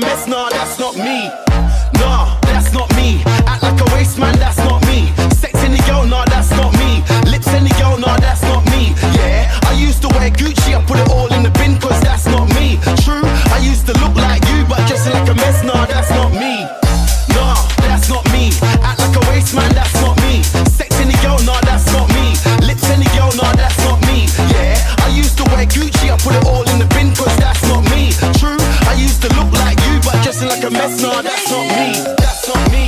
mess, nah, that's not me. mess, no, that's not me. That's not me.